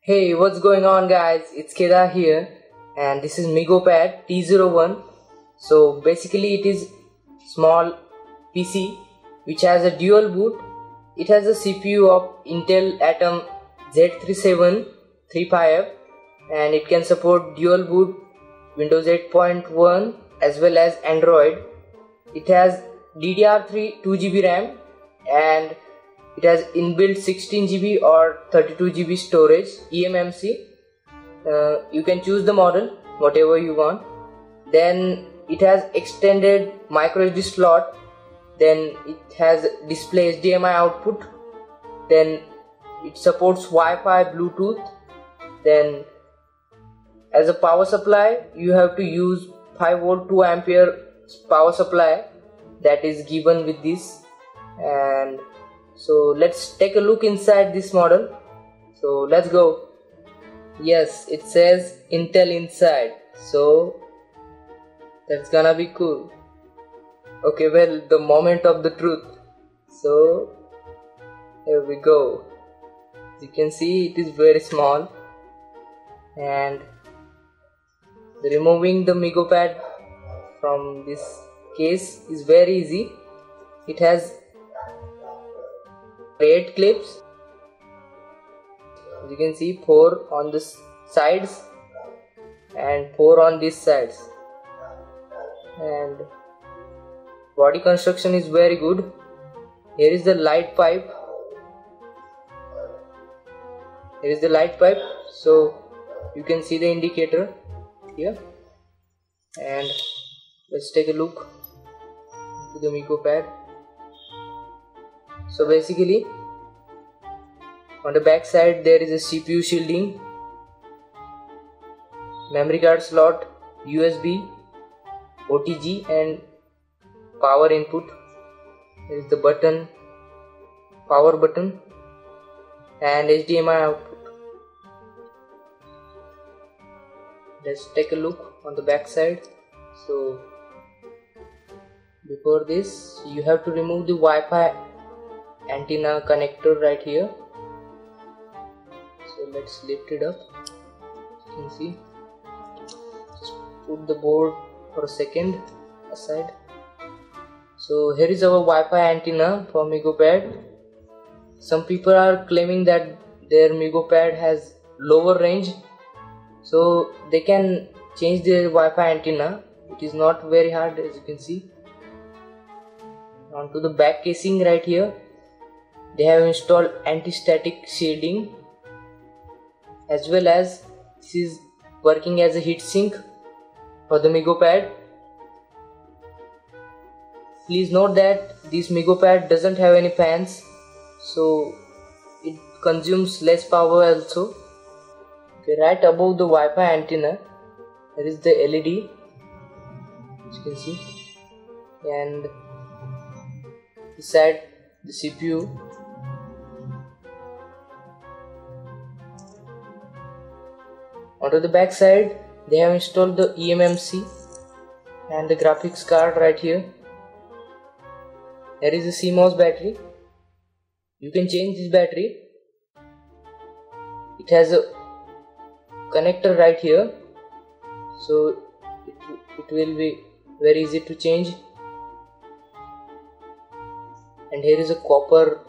Hey, what's going on guys? It's Kedar here and this is MeegoPad T01. So basically it is small PC which has a dual boot. It has a CPU of Intel Atom Z3735 and it can support dual boot Windows 8.1 as well as Android. It has DDR3 2GB RAM and it has inbuilt 16 GB or 32 GB storage eMMC uh, you can choose the model whatever you want. Then it has extended micro SD slot. Then it has display HDMI output. Then it supports Wi-Fi Bluetooth. Then as a power supply you have to use 5 volt 2 ampere power supply that is given with this. And so let's take a look inside this model. So let's go. Yes it says intel inside. So that's gonna be cool. Okay well the moment of the truth. So here we go. As you can see it is very small. And removing the MeegoPad from this case is very easy. It has 8 clips. As you can see 4 on the sides and 4 on these sides. And body construction is very good. Here is the light pipe. Here is the light pipe. So you can see the indicator here. And let's take a look to the MeegoPad so basically on the back side there is a CPU shielding memory card slot USB OTG and power input. There is the button power button and HDMI output let's take a look on the back side. So before this you have to remove the Wi-Fi antenna connector right here. So let's lift it up. You can see. Just put the board for a second aside. So here is our Wi-Fi antenna for MeegoPad some people are claiming that their MeegoPad has lower range so they can change their Wi-Fi antenna it is not very hard as you can see. Onto the back casing right here. They have installed anti-static shading as well as this is working as a heatsink for the MeegoPad please note that this MeegoPad doesn't have any fans so it consumes less power also okay, right above the Wi-Fi antenna there is the LED as you can see. And beside the CPU onto the back side they have installed the eMMC and the graphics card right here. There is a CMOS battery. You can change this battery. It has a connector right here. So it, it will be very easy to change. And here is a copper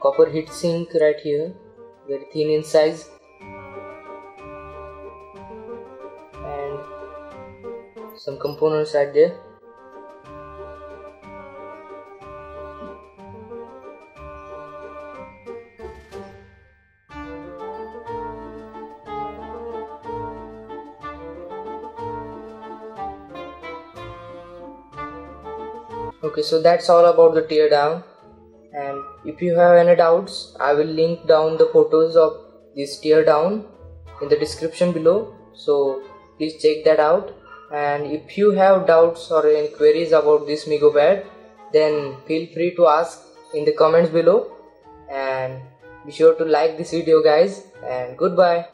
copper heatsink right here very thin in size. And some components right there okay so that's all about the teardown and if you have any doubts i will link down the photos of this teardown in the description below. So please check that out. And if you have doubts or any queries about this MeegoPad then feel free to ask in the comments below. And be sure to like this video guys. And goodbye